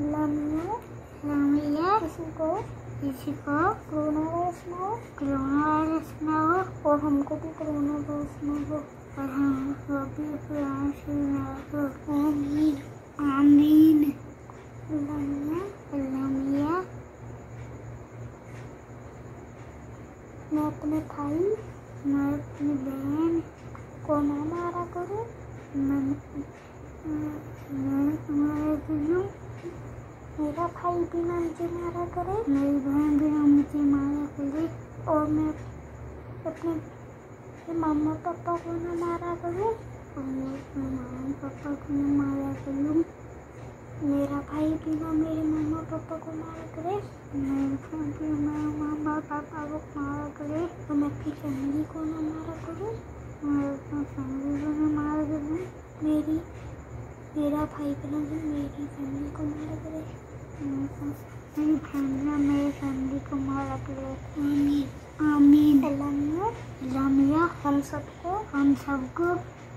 लामिया किसी को किसी को कोरोना वायरस ना हो, कोरोना वायरस न हो, और हमको भी कोरोना वायरस ना हो। और हम को भी से न हो आमीन। आमीन। लामिया लामिया मैं अपने भाई, मैं अपनी बहन को ना मारा करूँ। मैं मैं तुम्हारे मेरा भाई भी ना मुझे मारा करे। मेरी बहन भी ना मुझे मारा करे। और मैं अपने मामा पापा को ना मारा करूँ। और मैं अपने मामा पापा को न मारा करूँ। मेरा भाई भी ना मेरे मामा पापा को मारा करे। मेरे बहन भी मेरे मामा पापा को मारा करे। और मैं अपनी फैमिली को ना मारा करूँ। मैं अपनी फैमिली को न मारा करूँ। मेरी मेरा भाई बना मेरी फैमिली को करे मेरी फैमिली को मारा करे आमीन आमीन। हम सबको। हम सबको।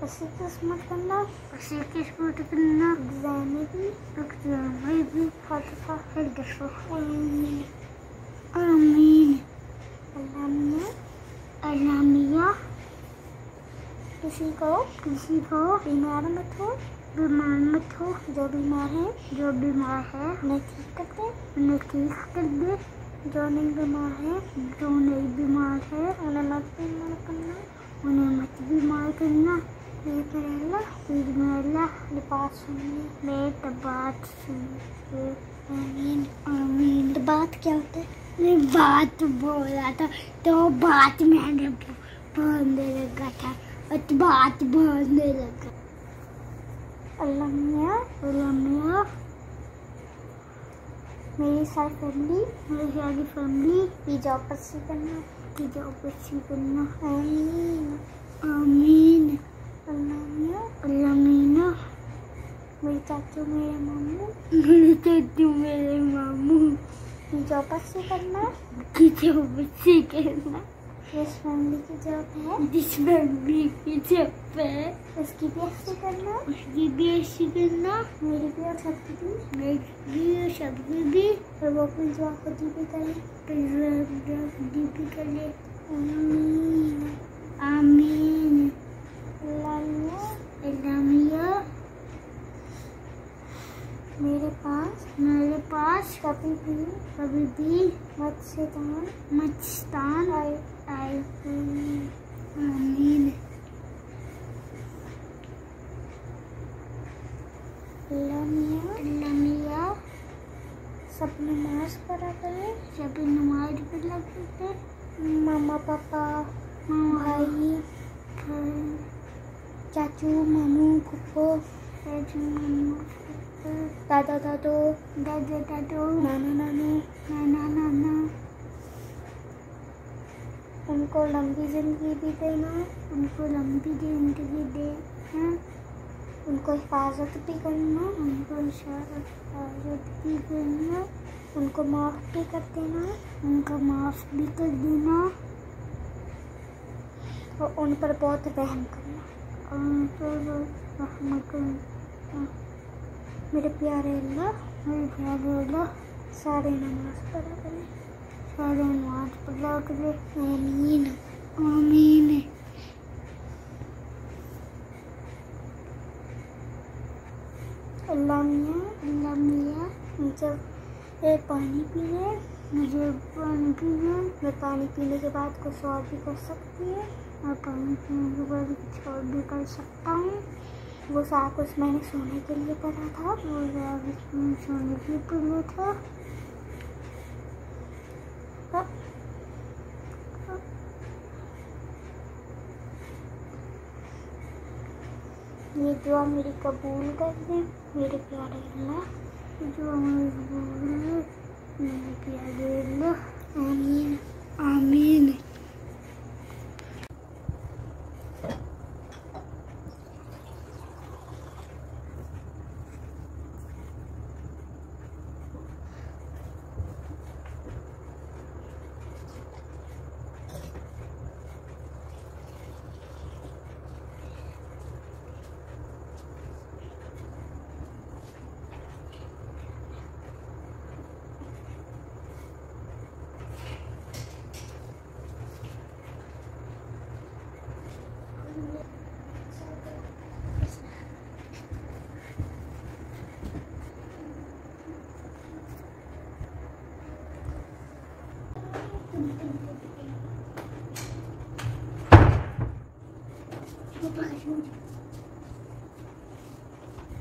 अच्छी किस्मत करना अच्छी किस्मत करना एग्ज़ाम भी। भी। फातिहा आमीन आमीन। अल्लाह अलामिया किसी को? किसी को? बीमार मत हो। बीमार मत हो। जो बीमार है, जो बीमार है, उन्हें ठीक कर दे। उन्हें ठीक कर दे। जो नहीं बीमार है, जो नहीं बीमार है उन्हें मत बीमार करना। उन्हें मत बीमार करना। ईद में मेरे बात सुनिए। आमीन आमीन। तो बात क्या होता है? मैं बात बोल था तो बात मैंने बोलने लगा था। और तो बात बोलने लगा अल्लाह मियाँ मियाँ मेरी सारी फैमिली मेरी सारी फैमिली की जॉब अच्छी करना की जॉब अच्छी करना आमीन आमीन अल्लाह मियाँ अल्लाह मीना मेरे चाचू मेरे मामू मेरे चाचू मेरे मामू की जॉब अच्छी करना की जॉब अच्छी करना जिस फैमिली की जॉब है? जिस फैमिली की जॉब है। उसकी भी अच्छी करना? उसकी भी अच्छी करना। मेरी भी और सबकी भी? मेरी भी और सबकी भी। और वो अपनी दुआ खुद ही भी करें? भी करे आमीन आमीन मेरे पास? मेरे पास कभी भी? कभी भी मत से आए। आमीन अल्लाह मियाँ इलामिया सब नमाज़ पढ़ा करें सभी नमाज़ पे लगते मामा पापा भाई चाचू मामू फुफ्फो दादा दादो दादा दादू नाना नानू नाना नाना उनको लंबी ज़िंदगी भी देना है, उनको लंबी ज़िंदगी दे, हैं? उनको हिफाजत भी करना उनको हिफाजत भी करना उनको माफ़ भी कर देना उनको माफ़ भी कर देना और उन पर बहुत रहम करना और उन पर रहम करना मेरे प्यारे अल्लाह, मेरे प्यारे अल्लाह, सारे नमाज़ पढ़ा करें। पढ़ा करे आमीन आमीन अल्लाह मियाँ अल्लाह मियाँ जब ये पानी पीए मुझे पानी पीना मैं पानी पीने के बाद कुछ और भी कर सकती है और पानी पीने के बाद कुछ और भी कर सकता हूँ वो सारा कुछ मैंने सोने के लिए पढ़ा था इसमें सोने के लिए था ये दुआ मेरी कबूल कर दे मेरे प्यारे जो हमारे बोल मेरे प्यारे अल्लाह, आमीन।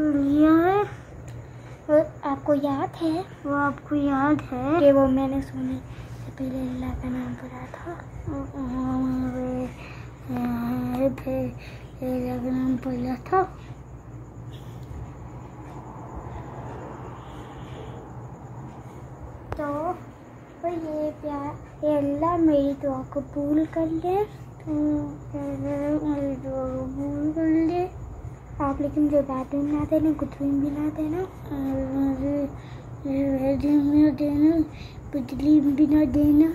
लिया है और आपको याद है? वो आपको याद है? कि वो मैंने सोने से पहले अल्लाह का नाम पढ़ा था। फिर नाम पढ़ा था तो ये प्यार ये अल्लाह मेरी दुआ कबूल कर ले। आप लेकिन मुझे बैटरी ना देना कुछ भी ना देना और देना बिजली भी ना देना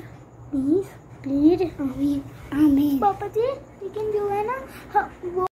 प्लीज़ प्लीज़ आमीन। पापा जी लेकिन जो है ना हाँ, वो